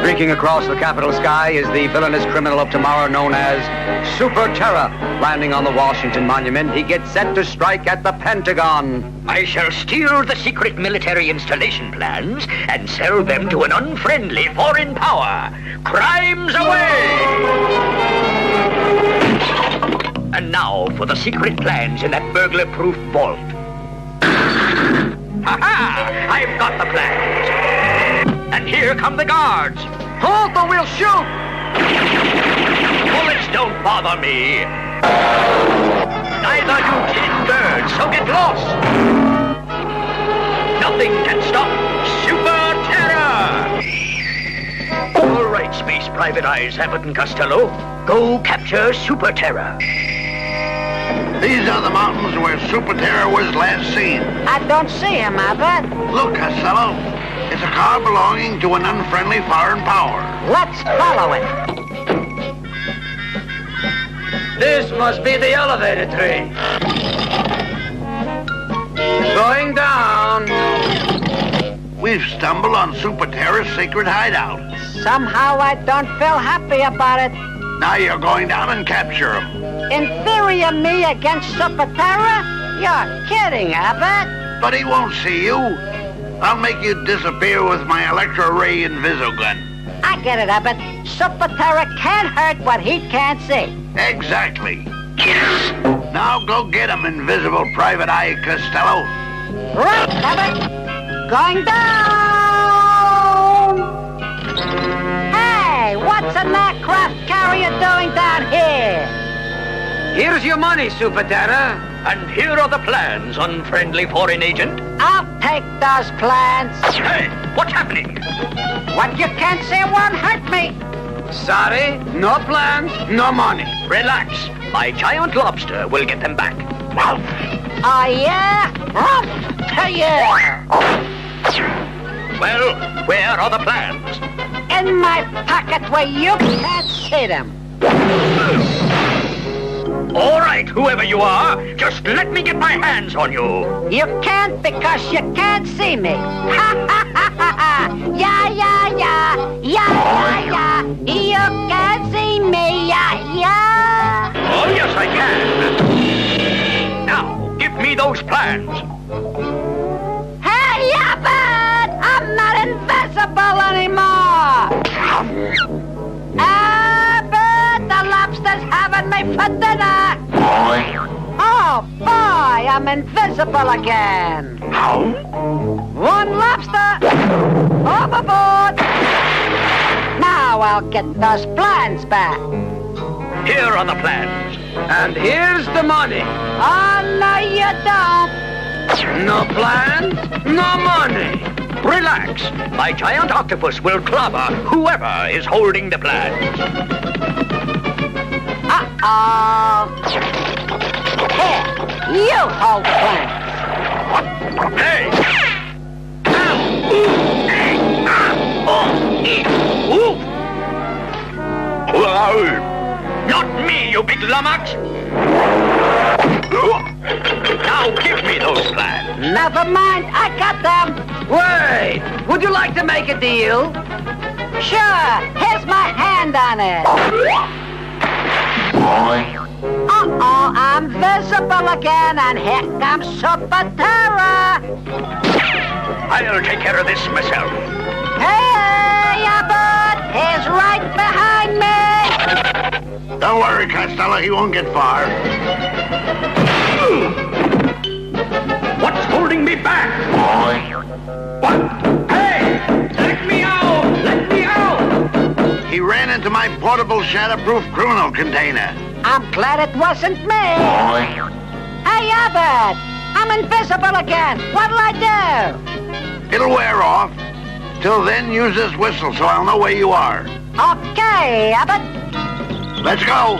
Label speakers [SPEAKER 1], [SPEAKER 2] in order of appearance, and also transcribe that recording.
[SPEAKER 1] Streaking across the capital sky is the villainous criminal of tomorrow known as Super Terror. Landing on the Washington Monument, he gets set to strike at the Pentagon.
[SPEAKER 2] I shall steal the secret military installation plans and sell them to an unfriendly foreign power. Crimes away! And now for the secret plans in that burglar-proof vault. Ha ha! I've got the plans. And here come the guards.
[SPEAKER 1] Halt or we'll shoot!
[SPEAKER 2] Bullets don't bother me. Neither do tin birds, so get lost. Nothing can stop Super Terror. All right, Space Private Eyes, Abbott and Costello. Go capture Super Terror.
[SPEAKER 3] These are the mountains where Super Terror was last seen.
[SPEAKER 4] I don't see him, Abbott.
[SPEAKER 3] Look, Costello. It's a car belonging to an unfriendly foreign power.
[SPEAKER 4] Let's follow it.
[SPEAKER 1] This must be the elevator train. Going down.
[SPEAKER 3] We've stumbled on Super Terror's secret hideout.
[SPEAKER 4] Somehow I don't feel happy about it.
[SPEAKER 3] Now you're going down and capture him.
[SPEAKER 4] Inferior me against Super Terror? You're kidding, Abbott.
[SPEAKER 3] But he won't see you. I'll make you disappear with my Electro Ray Invisogun.
[SPEAKER 4] I get it, Abbott. Super Terror can't hurt what he can't see.
[SPEAKER 3] Exactly. Now go get him, Invisible Private Eye Costello.
[SPEAKER 4] Right, Abbott. Going down. Hey, what's an aircraft carrier doing down here?
[SPEAKER 1] Here's your money, Super Terror.
[SPEAKER 2] And here are the plans, unfriendly foreign agent.
[SPEAKER 4] I'll take those plans.
[SPEAKER 2] Hey, what's happening?
[SPEAKER 4] What you can't see won't hurt me.
[SPEAKER 1] Sorry, no plans, no money.
[SPEAKER 2] Relax. My giant lobster will get them back. Wow.
[SPEAKER 4] Oh, ah, yeah? To you.
[SPEAKER 2] Well, where are the plans?
[SPEAKER 4] In my pocket where you can't see them.
[SPEAKER 2] All right, whoever you are, just let me get my hands on you.
[SPEAKER 4] You can't because you can't see me. Ha ha ha ha ha! Yeah yeah yeah! Yeah yeah yeah! You can't see me! Yeah yeah!
[SPEAKER 2] Oh, yes, I can. Now, give me those plans.
[SPEAKER 4] Hey, Abbott! I'm not invisible anymore! Me for dinner! Oh, boy! I'm invisible again! How? One lobster! Overboard! Now I'll get those plans back!
[SPEAKER 2] Here are the plans.
[SPEAKER 1] And here's the money.
[SPEAKER 4] Oh, no, you don't!
[SPEAKER 1] No plans, no money.
[SPEAKER 2] Relax. My giant octopus will clobber whoever is holding the plans.
[SPEAKER 4] Uh-oh! Here, you hold plans!
[SPEAKER 2] Hey! Ow! Ooh! Hey! Ee! Ooh! Wow! Not me, you big lummox! Now give me those plans.
[SPEAKER 4] Never mind, I got them!
[SPEAKER 1] Wait, would you like to make a deal?
[SPEAKER 4] Sure, here's my hand on it. Uh-oh, I'm visible again, and here comes Super Terror.
[SPEAKER 2] I'll take care of this myself.
[SPEAKER 4] Hey, Abbott, he's right behind me.
[SPEAKER 3] Don't worry, Costello. He won't get far.
[SPEAKER 2] What's holding me back? What? Hey! Let me out! Let me out!
[SPEAKER 3] He ran into my portable shatterproof criminal container.
[SPEAKER 4] I'm glad it wasn't me. Hey, Abbott, I'm invisible again. What'll I do?
[SPEAKER 3] It'll wear off. Till then, use this whistle so I'll know where you are.
[SPEAKER 4] Okay, Abbott.
[SPEAKER 3] Let's go.